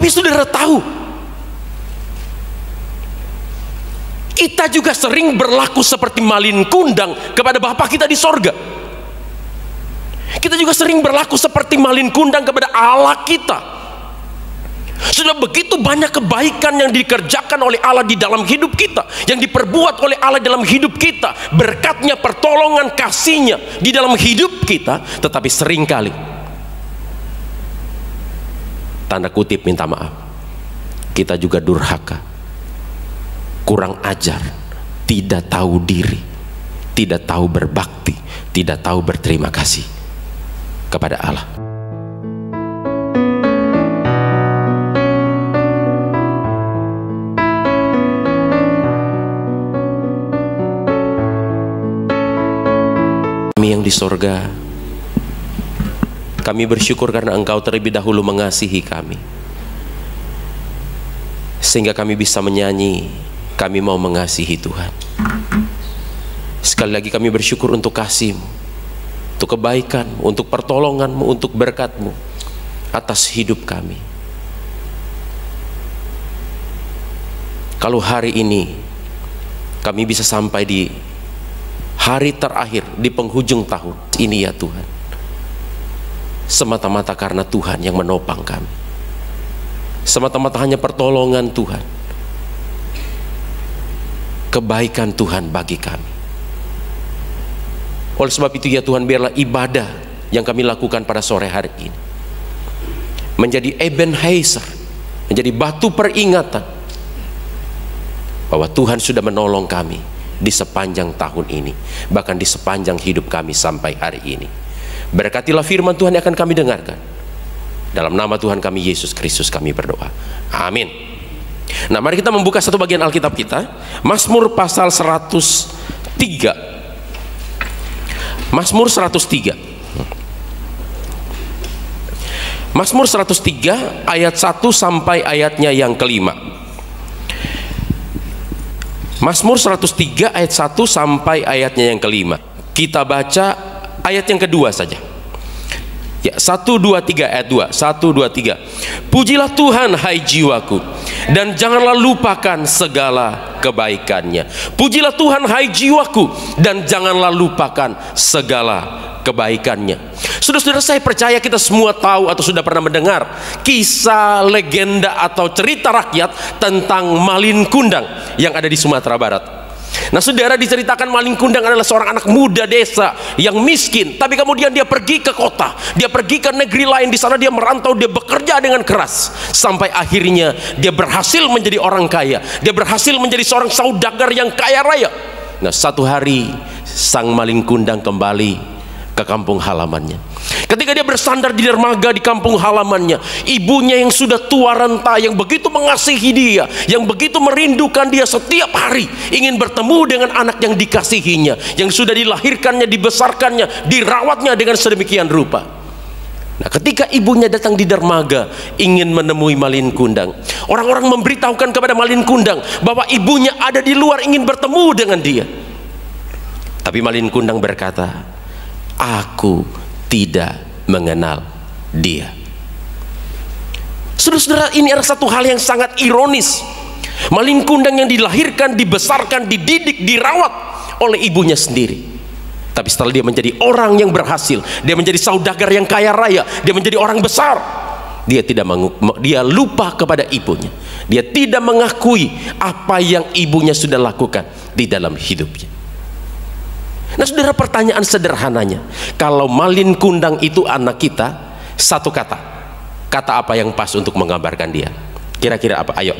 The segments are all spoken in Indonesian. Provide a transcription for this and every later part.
Tapi saudara tahu, kita juga sering berlaku seperti malin kundang kepada Bapa kita di sorga. Kita juga sering berlaku seperti malin kundang kepada Allah kita. Sudah begitu banyak kebaikan yang dikerjakan oleh Allah di dalam hidup kita, yang diperbuat oleh Allah dalam hidup kita, berkatnya, pertolongan, kasihnya di dalam hidup kita, tetapi sering kali tanda kutip minta maaf, kita juga durhaka, kurang ajar, tidak tahu diri, tidak tahu berbakti, tidak tahu berterima kasih kepada Allah. Kami yang di sorga, kami bersyukur karena Engkau terlebih dahulu mengasihi kami. Sehingga kami bisa menyanyi, kami mau mengasihi Tuhan. Sekali lagi kami bersyukur untuk kasih-Mu, untuk kebaikan, untuk pertolongan-Mu, untuk berkat-Mu atas hidup kami. Kalau hari ini kami bisa sampai di hari terakhir di penghujung tahun ini ya Tuhan semata-mata karena Tuhan yang menopang kami. Semata-mata hanya pertolongan Tuhan. Kebaikan Tuhan bagi kami. Oleh sebab itu ya Tuhan biarlah ibadah yang kami lakukan pada sore hari ini menjadi Ebenezer menjadi batu peringatan bahwa Tuhan sudah menolong kami di sepanjang tahun ini bahkan di sepanjang hidup kami sampai hari ini berkatilah firman Tuhan yang akan kami dengarkan. Dalam nama Tuhan kami Yesus Kristus kami berdoa. Amin. Nah mari kita membuka satu bagian Alkitab kita. Mazmur pasal 103 Mazmur 103 Mazmur 103 ayat 1 sampai ayatnya yang kelima. Mazmur 103 ayat 1 sampai ayatnya yang kelima. Kita baca ayat yang kedua saja. Ya, 1 2 3 ayat 2. 1 2 3. Pujilah Tuhan hai jiwaku dan janganlah lupakan segala kebaikannya. Pujilah Tuhan hai jiwaku dan janganlah lupakan segala kebaikannya. Saudara-saudara saya percaya kita semua tahu atau sudah pernah mendengar kisah legenda atau cerita rakyat tentang Malin Kundang yang ada di Sumatera Barat. Nah saudara diceritakan Malin Kundang adalah seorang anak muda desa yang miskin. Tapi kemudian dia pergi ke kota. Dia pergi ke negeri lain. Di sana dia merantau, dia bekerja dengan keras. Sampai akhirnya dia berhasil menjadi orang kaya. Dia berhasil menjadi seorang saudagar yang kaya raya. Nah satu hari sang Malin Kundang kembali ke kampung halamannya. Ketika dia bersandar di dermaga di kampung halamannya, ibunya yang sudah tua renta, yang begitu mengasihi dia, yang begitu merindukan dia setiap hari, ingin bertemu dengan anak yang dikasihinya, yang sudah dilahirkannya, dibesarkannya, dirawatnya dengan sedemikian rupa. Nah, ketika ibunya datang di dermaga ingin menemui Malin Kundang, orang-orang memberitahukan kepada Malin Kundang bahwa ibunya ada di luar ingin bertemu dengan dia. Tapi Malin Kundang berkata, aku tidak mengenal dia. Saudara-saudara, ini adalah satu hal yang sangat ironis. Malin kundang yang dilahirkan, dibesarkan, dididik, dirawat oleh ibunya sendiri. Tapi setelah dia menjadi orang yang berhasil, dia menjadi saudagar yang kaya raya, dia menjadi orang besar, dia tidak dia lupa kepada ibunya. Dia tidak mengakui apa yang ibunya sudah lakukan di dalam hidupnya. Nah saudara pertanyaan sederhananya Kalau Malin Kundang itu anak kita Satu kata Kata apa yang pas untuk menggambarkan dia Kira-kira apa? Ayo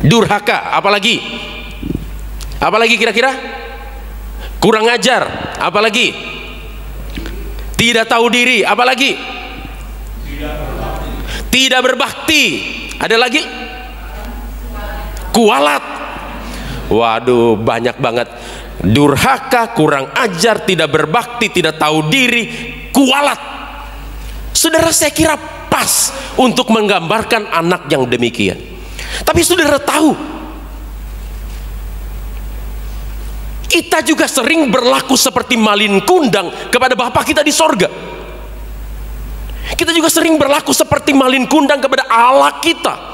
Durhaka Apalagi? Apalagi kira-kira? Kurang ajar Apalagi? Tidak tahu diri Apalagi? Tidak berbakti Ada lagi? Kualat Waduh banyak banget durhaka, kurang ajar, tidak berbakti, tidak tahu diri, kualat. Saudara saya kira pas untuk menggambarkan anak yang demikian. Tapi saudara tahu, kita juga sering berlaku seperti malin kundang kepada Bapak kita di sorga. Kita juga sering berlaku seperti malin kundang kepada Allah kita.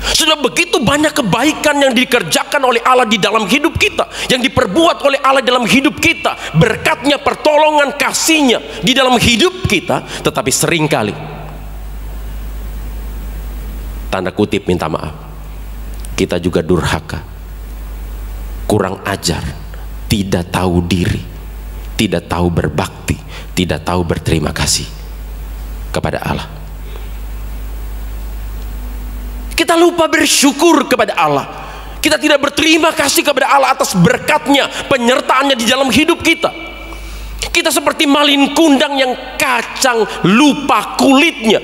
Sudah begitu banyak kebaikan yang dikerjakan oleh Allah di dalam hidup kita, yang diperbuat oleh Allah dalam hidup kita, berkatnya, pertolongan, kasihnya di dalam hidup kita, tetapi sering kali tanda kutip minta maaf, kita juga durhaka, kurang ajar, tidak tahu diri, tidak tahu berbakti, tidak tahu berterima kasih kepada Allah. Kita lupa bersyukur kepada Allah. Kita tidak berterima kasih kepada Allah atas berkatnya, penyertaannya di dalam hidup kita. Kita seperti malin kundang yang kacang lupa kulitnya.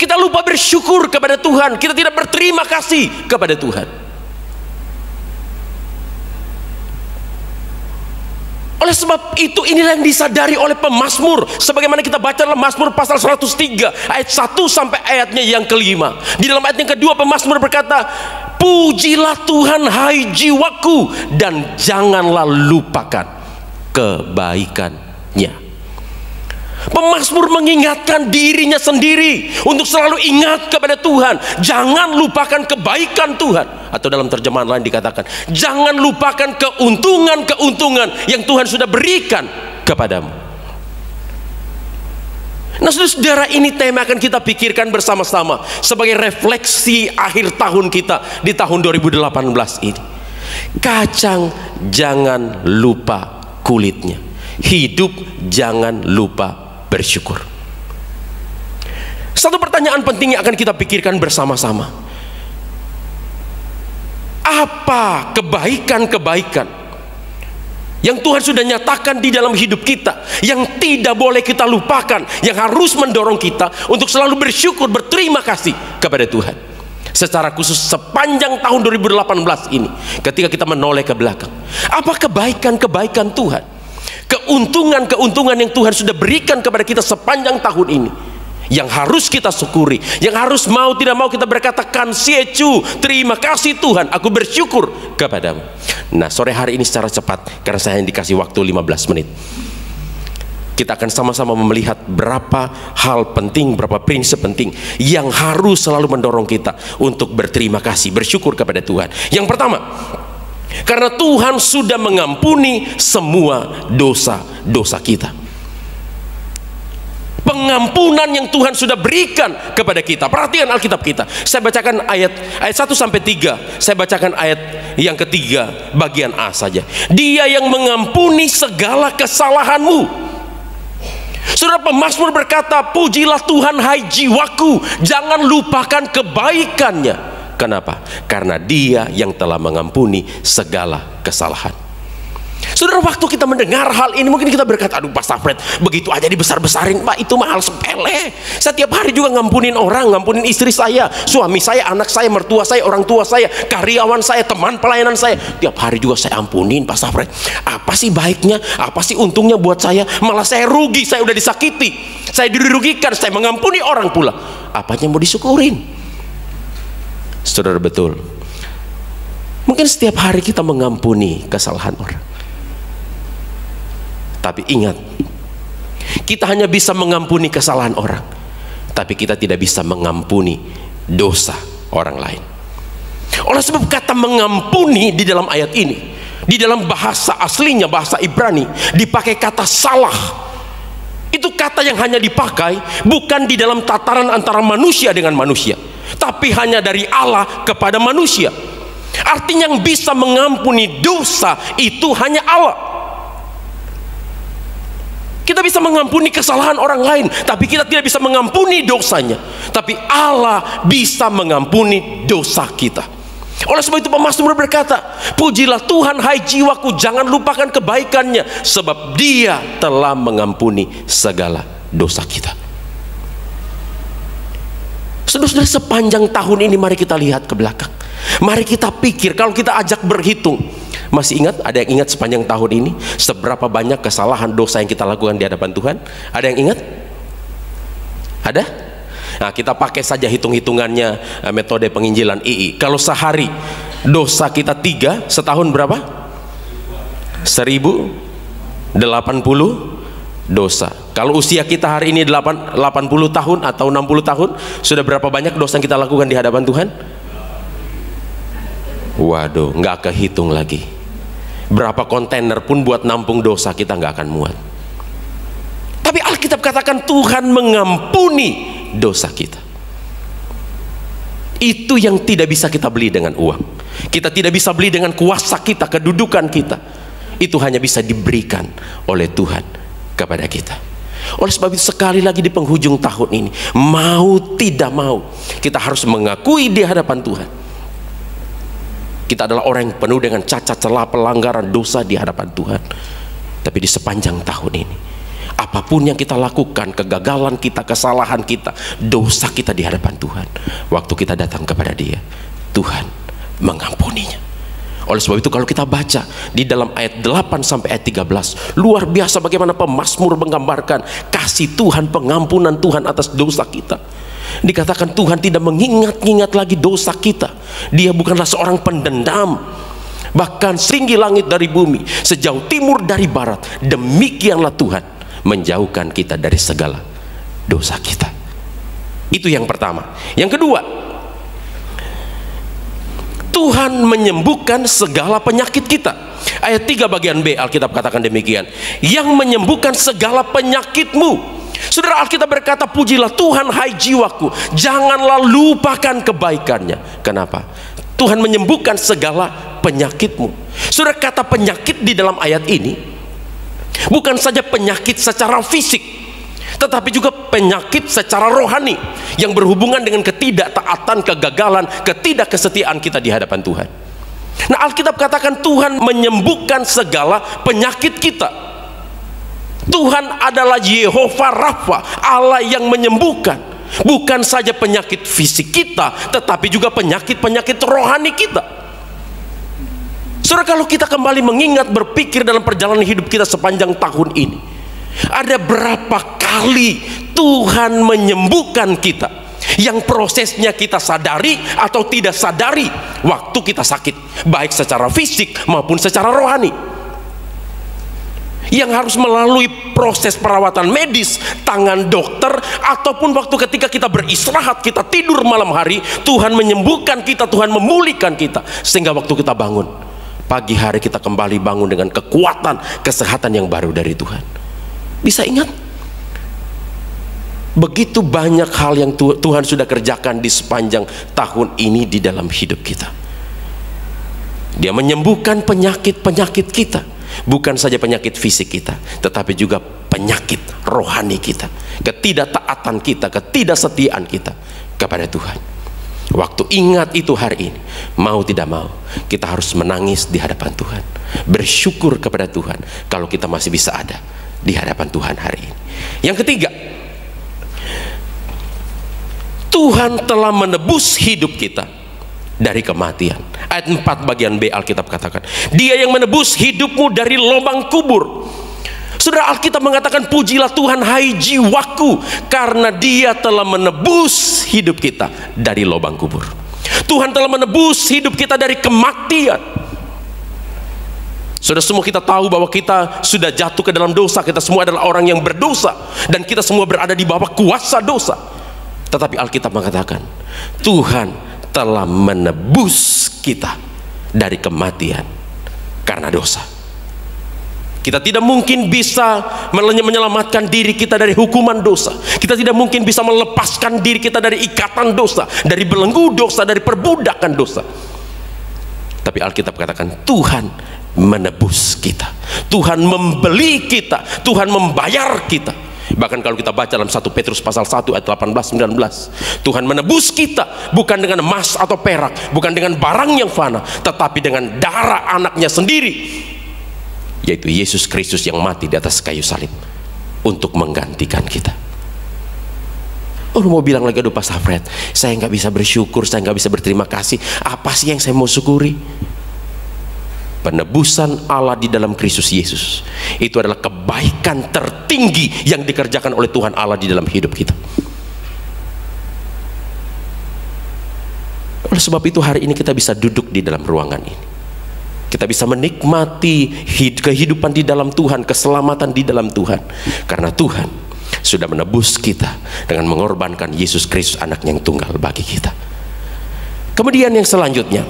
Kita lupa bersyukur kepada Tuhan, kita tidak berterima kasih kepada Tuhan. Oleh sebab itu inilah yang disadari oleh pemazmur sebagaimana kita baca dalam Mazmur pasal 103 ayat 1 sampai ayatnya yang kelima. Di dalam ayat yang kedua pemazmur berkata, "Pujilah Tuhan hai jiwaku dan janganlah lupakan kebaikannya." Pemasmur mengingatkan dirinya sendiri untuk selalu ingat kepada Tuhan. Jangan lupakan kebaikan Tuhan. Atau dalam terjemahan lain dikatakan, jangan lupakan keuntungan-keuntungan yang Tuhan sudah berikan kepadamu. Nah saudara ini tema akan kita pikirkan bersama-sama sebagai refleksi akhir tahun kita di tahun 2018 ini. Kacang jangan lupa kulitnya. Hidup jangan lupa bersyukur. Satu pertanyaan penting yang akan kita pikirkan bersama-sama. Apa kebaikan-kebaikan yang Tuhan sudah nyatakan di dalam hidup kita yang tidak boleh kita lupakan, yang harus mendorong kita untuk selalu bersyukur, berterima kasih kepada Tuhan. Secara khusus sepanjang tahun 2018 ini ketika kita menoleh ke belakang. Apa kebaikan-kebaikan Tuhan? Keuntungan-keuntungan yang Tuhan sudah berikan kepada kita sepanjang tahun ini yang harus kita syukuri yang harus mau tidak mau kita berkata kansiecu terima kasih Tuhan aku bersyukur kepadamu nah sore hari ini secara cepat karena saya yang dikasih waktu 15 menit kita akan sama-sama melihat berapa hal penting, berapa prinsip penting yang harus selalu mendorong kita untuk berterima kasih, bersyukur kepada Tuhan. Yang pertama, karena Tuhan sudah mengampuni semua dosa-dosa kita. Pengampunan yang Tuhan sudah berikan kepada kita. Perhatikan Alkitab kita. Saya bacakan ayat ayat 1 sampai 3. Saya bacakan ayat yang ketiga bagian A saja. Dia yang mengampuni segala kesalahanmu. Saudara pemazmur berkata, "Pujilah Tuhan hai jiwaku, jangan lupakan kebaikannya." Kenapa? Karena dia yang telah mengampuni segala kesalahan. Saudara, waktu kita mendengar hal ini mungkin kita berkata, aduh Pak Safred, begitu aja dibesar-besarin, Pak, itu mahal sepele. Setiap hari juga ngampunin orang, ngampunin istri saya, suami saya, anak saya, mertua saya, orang tua saya, karyawan saya, teman pelayanan saya. Tiap hari juga saya ampunin, Pak Safred. Apa sih baiknya? Apa sih untungnya buat saya? Malah saya rugi, saya udah disakiti. Saya dirugikan, saya mengampuni orang pula. Apanya mau disyukurin? Saudara betul. Mungkin setiap hari kita mengampuni kesalahan orang. Tapi ingat, kita hanya bisa mengampuni kesalahan orang, tapi kita tidak bisa mengampuni dosa orang lain. Oleh sebab kata mengampuni di dalam ayat ini, di dalam bahasa aslinya bahasa Ibrani dipakai kata salah. Itu kata yang hanya dipakai bukan di dalam tataran antara manusia dengan manusia tapi hanya dari Allah kepada manusia. Artinya yang bisa mengampuni dosa itu hanya Allah. Kita bisa mengampuni kesalahan orang lain, tapi kita tidak bisa mengampuni dosanya. Tapi Allah bisa mengampuni dosa kita. Oleh sebab itu pemazmur berkata, Pujilah Tuhan hai jiwaku, jangan lupakan kebaikannya, sebab dia telah mengampuni segala dosa kita. Saudara-saudara sepanjang tahun ini mari kita lihat ke belakang. Mari kita pikir kalau kita ajak berhitung. Masih ingat ada yang ingat sepanjang tahun ini seberapa banyak kesalahan dosa yang kita lakukan di hadapan Tuhan? Ada yang ingat? Ada? Nah, kita pakai saja hitung-hitungannya eh, metode penginjilan II. Kalau sehari dosa kita tiga, setahun berapa? Seribu delapan puluh dosa. Kalau usia kita hari ini 8, 80 tahun atau 60 tahun, sudah berapa banyak dosa yang kita lakukan di hadapan Tuhan? Waduh, nggak kehitung lagi. Berapa kontainer pun buat nampung dosa kita nggak akan muat. Tapi Alkitab katakan Tuhan mengampuni dosa kita. Itu yang tidak bisa kita beli dengan uang. Kita tidak bisa beli dengan kuasa kita, kedudukan kita. Itu hanya bisa diberikan oleh Tuhan kepada kita. Oleh sebab itu sekali lagi di penghujung tahun ini, mau tidak mau, kita harus mengakui di hadapan Tuhan. Kita adalah orang yang penuh dengan cacat celah pelanggaran dosa di hadapan Tuhan. Tapi di sepanjang tahun ini, apa pun yang kita lakukan, kegagalan kita, kesalahan kita, dosa kita di hadapan Tuhan. Waktu kita datang kepada Dia, Tuhan mengampuninya. Oleh sebab itu kalau kita baca di dalam ayat 8 sampai ayat 13, luar biasa bagaimana pemazmur menggambarkan kasih Tuhan, pengampunan Tuhan atas dosa kita. Dikatakan Tuhan tidak mengingat-ingat lagi dosa kita. Dia bukanlah seorang pendendam. Bahkan setinggi langit dari bumi, sejauh timur dari barat, demikianlah Tuhan menjauhkan kita dari segala dosa kita. Itu yang pertama. Yang kedua, Tuhan menyembuhkan segala penyakit kita. Ayat 3 bagian B Alkitab katakan demikian. Yang menyembuhkan segala penyakitmu. Saudara Alkitab berkata, pujilah Tuhan hai jiwaku. Janganlah lupakan kebaikannya. Kenapa? Tuhan menyembuhkan segala penyakitmu. Saudara kata penyakit di dalam ayat ini bukan saja penyakit secara fisik, tetapi juga penyakit secara rohani yang berhubungan dengan ketidaktaatan, kegagalan, ketidakkesetiaan kita di hadapan Tuhan. Nah, Alkitab katakan Tuhan menyembuhkan segala penyakit kita. Tuhan adalah Yehova Rafa, Allah yang menyembuhkan. Bukan saja penyakit fisik kita, tetapi juga penyakit-penyakit rohani kita. Saudara, kalau kita kembali mengingat berpikir dalam perjalanan hidup kita sepanjang tahun ini, ada berapa kali Tuhan menyembuhkan kita yang prosesnya kita sadari atau tidak sadari waktu kita sakit, baik secara fisik maupun secara rohani. Yang harus melalui proses perawatan medis, tangan dokter, ataupun waktu ketika kita beristirahat, kita tidur malam hari, Tuhan menyembuhkan kita, Tuhan memulihkan kita, sehingga waktu kita bangun, pagi hari kita kembali bangun dengan kekuatan, kesehatan yang baru dari Tuhan. Bisa ingat? Begitu banyak hal yang Tuhan sudah kerjakan di sepanjang tahun ini di dalam hidup kita. Dia menyembuhkan penyakit-penyakit kita, bukan saja penyakit fisik kita, tetapi juga penyakit rohani kita, ketidaktaatan kita, ketidaksetiaan kita kepada Tuhan. Waktu ingat itu hari ini, mau tidak mau, kita harus menangis di hadapan Tuhan, bersyukur kepada Tuhan kalau kita masih bisa ada di hadapan Tuhan hari ini. Yang ketiga, Tuhan telah menebus hidup kita dari kematian. Ayat 4 bagian B Alkitab katakan, Dia yang menebus hidupmu dari lubang kubur. Saudara Alkitab mengatakan pujilah Tuhan hai jiwaku karena dia telah menebus hidup kita dari lubang kubur. Tuhan telah menebus hidup kita dari kematian. Sudah semua kita tahu bahwa kita sudah jatuh ke dalam dosa, kita semua adalah orang yang berdosa dan kita semua berada di bawah kuasa dosa. Tetapi Alkitab mengatakan, Tuhan telah menebus kita dari kematian karena dosa. Kita tidak mungkin bisa menyelamatkan diri kita dari hukuman dosa. Kita tidak mungkin bisa melepaskan diri kita dari ikatan dosa, dari belenggu dosa, dari perbudakan dosa. Tapi Alkitab katakan Tuhan menebus kita Tuhan membeli kita Tuhan membayar kita bahkan kalau kita baca dalam 1 Petrus pasal 1 ayat 18 19 Tuhan menebus kita bukan dengan emas atau perak bukan dengan barang yang fana tetapi dengan darah anaknya sendiri yaitu Yesus Kristus yang mati di atas kayu salib untuk menggantikan kita. Oh mau bilang lagi aduh Pak Safred saya nggak bisa bersyukur saya nggak bisa berterima kasih. Apa sih yang saya mau syukuri? Penebusan Allah di dalam Kristus Yesus itu adalah kebaikan tertinggi yang dikerjakan oleh Tuhan Allah di dalam hidup kita. Oleh sebab itu hari ini kita bisa duduk di dalam ruangan ini kita bisa menikmati kehidupan di dalam Tuhan, keselamatan di dalam Tuhan. Karena Tuhan sudah menebus kita dengan mengorbankan Yesus Kristus anak yang tunggal bagi kita. Kemudian yang selanjutnya,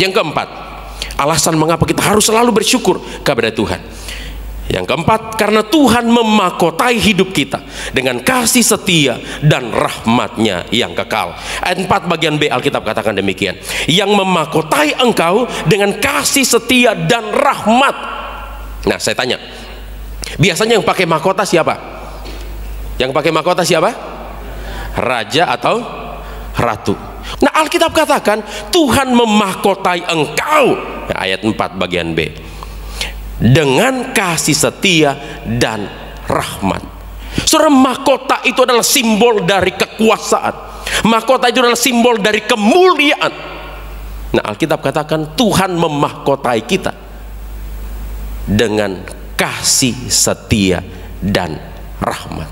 yang keempat, alasan mengapa kita harus selalu bersyukur kepada Tuhan. Yang keempat, karena Tuhan memakotai hidup kita dengan kasih setia dan rahmatnya yang kekal. Ayat 4 bagian B Alkitab katakan demikian. Yang memakotai engkau dengan kasih setia dan rahmat. Nah saya tanya, biasanya yang pakai mahkota siapa? Yang pakai mahkota siapa? Raja atau ratu? Nah Alkitab katakan Tuhan memahkotai engkau. Nah, ayat 4 bagian B dengan kasih setia dan rahmat. Saudara, mahkota itu adalah simbol dari kekuasaan. Mahkota itu adalah simbol dari kemuliaan. Nah, Alkitab katakan Tuhan memahkotai kita dengan kasih setia dan rahmat.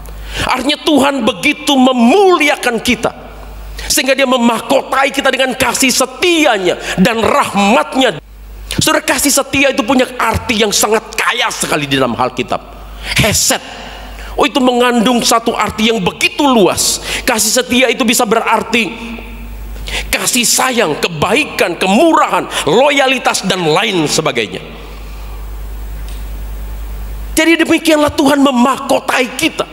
Artinya Tuhan begitu memuliakan kita sehingga dia memahkotai kita dengan kasih setianya dan rahmatnya Saudara kasih setia itu punya arti yang sangat kaya sekali di dalam Alkitab. Heset. Oh itu mengandung satu arti yang begitu luas. Kasih setia itu bisa berarti kasih sayang, kebaikan, kemurahan, loyalitas dan lain sebagainya. Jadi demikianlah Tuhan memahkotai kita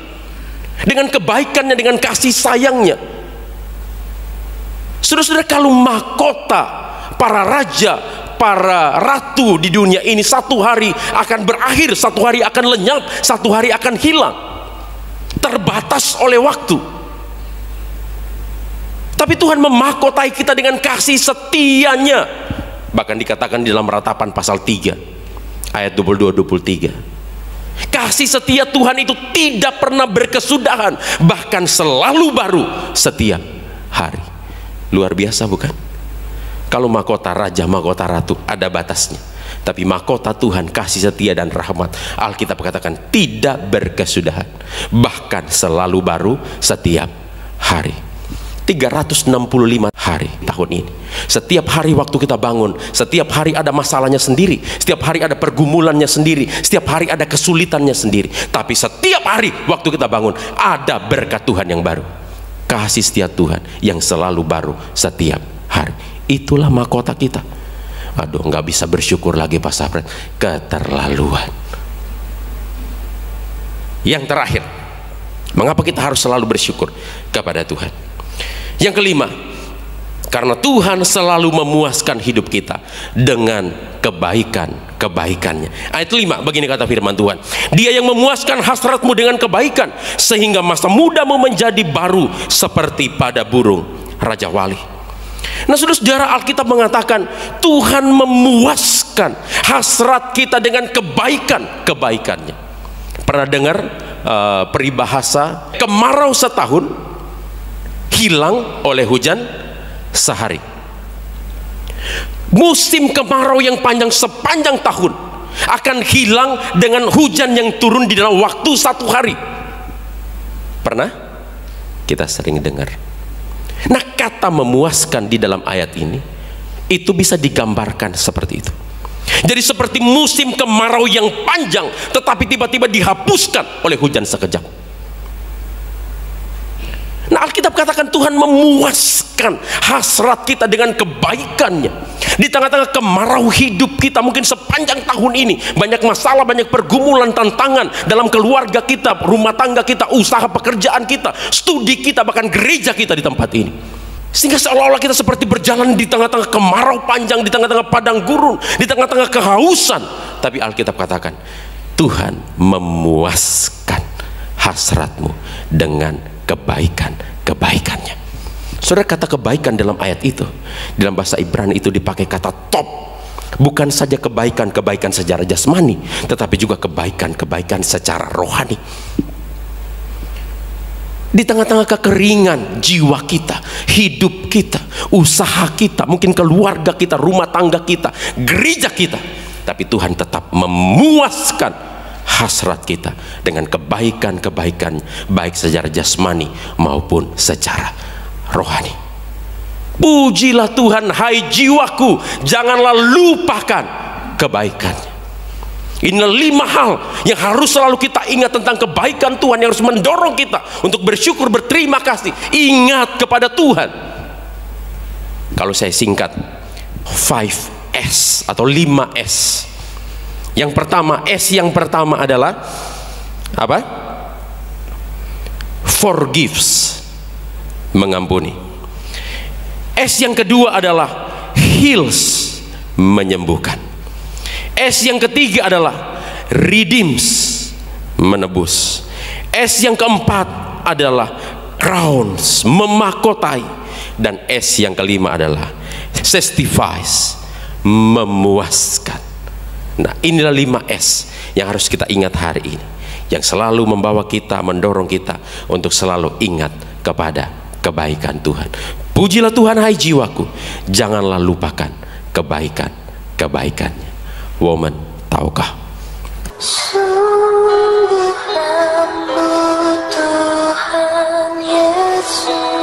dengan kebaikannya, dengan kasih sayangnya. Saudara-saudara kalau mahkota para raja, para ratu di dunia ini satu hari akan berakhir, satu hari akan lenyap, satu hari akan hilang. Terbatas oleh waktu. Tapi Tuhan memahkotai kita dengan kasih setianya. Bahkan dikatakan di dalam ratapan pasal 3 ayat 22 23. Kasih setia Tuhan itu tidak pernah berkesudahan, bahkan selalu baru setiap hari. Luar biasa bukan? Kalau mahkota raja, mahkota ratu ada batasnya. Tapi mahkota Tuhan kasih setia dan rahmat Alkitab katakan tidak berkesudahan. Bahkan selalu baru setiap hari. 365 hari tahun ini. Setiap hari waktu kita bangun Setiap hari ada masalahnya sendiri Setiap hari ada pergumulannya sendiri Setiap hari ada kesulitannya sendiri. Tapi setiap hari waktu kita bangun Ada berkat Tuhan yang baru. Kasih setia Tuhan yang selalu baru setiap hari itulah mahkota kita aduh nggak bisa bersyukur lagi Pak Sapret keterlaluan yang terakhir mengapa kita harus selalu bersyukur kepada Tuhan yang kelima karena Tuhan selalu memuaskan hidup kita dengan kebaikan-kebaikannya. Ayat 5 begini kata firman Tuhan. Dia yang memuaskan hasratmu dengan kebaikan sehingga masa mudamu menjadi baru seperti pada burung Raja Wali. Nah saudara-saudara Alkitab mengatakan Tuhan memuaskan hasrat kita dengan kebaikan-kebaikannya. Pernah dengar uh, peribahasa kemarau setahun hilang oleh hujan sehari. Musim kemarau yang panjang sepanjang tahun akan hilang dengan hujan yang turun di dalam waktu satu hari. Pernah? Kita sering dengar Nah, kata memuaskan di dalam ayat ini itu bisa digambarkan seperti itu. Jadi seperti musim kemarau yang panjang tetapi tiba-tiba dihapuskan oleh hujan sekejap. Nah Alkitab katakan Tuhan memuaskan hasrat kita dengan kebaikannya Di tengah-tengah kemarau hidup kita mungkin sepanjang tahun ini Banyak masalah, banyak pergumulan, tantangan Dalam keluarga kita, rumah tangga kita, usaha pekerjaan kita Studi kita, bahkan gereja kita di tempat ini Sehingga seolah-olah kita seperti berjalan di tengah-tengah kemarau panjang Di tengah-tengah padang gurun, di tengah-tengah kehausan Tapi Alkitab katakan Tuhan memuaskan hasratmu dengan kebaikan-kebaikannya. Saudara kata kebaikan dalam ayat itu dalam bahasa Ibrani itu dipakai kata top. Bukan saja kebaikan-kebaikan secara jasmani, tetapi juga kebaikan-kebaikan secara rohani. Di tengah-tengah kekeringan jiwa kita, hidup kita, usaha kita, mungkin keluarga kita, rumah tangga kita, gereja kita, tapi Tuhan tetap memuaskan hasrat kita dengan kebaikan-kebaikan baik secara jasmani maupun secara rohani. Pujilah Tuhan hai jiwaku, janganlah lupakan kebaikannya. Ini lima hal yang harus selalu kita ingat tentang kebaikan Tuhan yang harus mendorong kita untuk bersyukur, berterima kasih. Ingat kepada Tuhan. Kalau saya singkat, 5S atau 5S. Yang pertama, S yang pertama adalah apa? Forgives, mengampuni. S yang kedua adalah heals, menyembuhkan. S yang ketiga adalah redeems, menebus. S yang keempat adalah crowns, memakotai. Dan S yang kelima adalah satisfies, memuaskan. Nah, inilah lima S yang harus kita ingat hari ini. Yang selalu membawa kita, mendorong kita untuk selalu ingat kepada kebaikan Tuhan. Pujilah Tuhan hai jiwaku, janganlah lupakan kebaikan-kebaikannya woman tahukah? Sungguh Tuhan Yesus